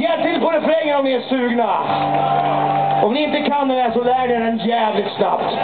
Hjälp till på refrängen om ni är sugna. Om ni inte kan den här så lär ni den jävligt snabbt.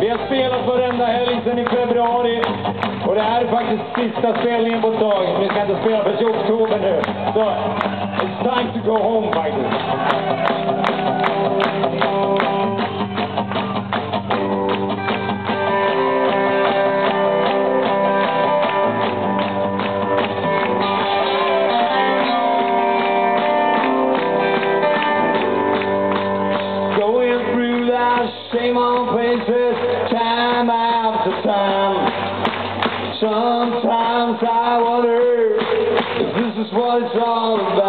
Vi har spelat varenda helg sedan i februari. Och det här är faktiskt sista spelningen på ett tag. Vi ska inte spela förrän i oktober nu. Så, it's time to go home faktiskt. Same old places time after time. Sometimes I wonder if this is what it's all about.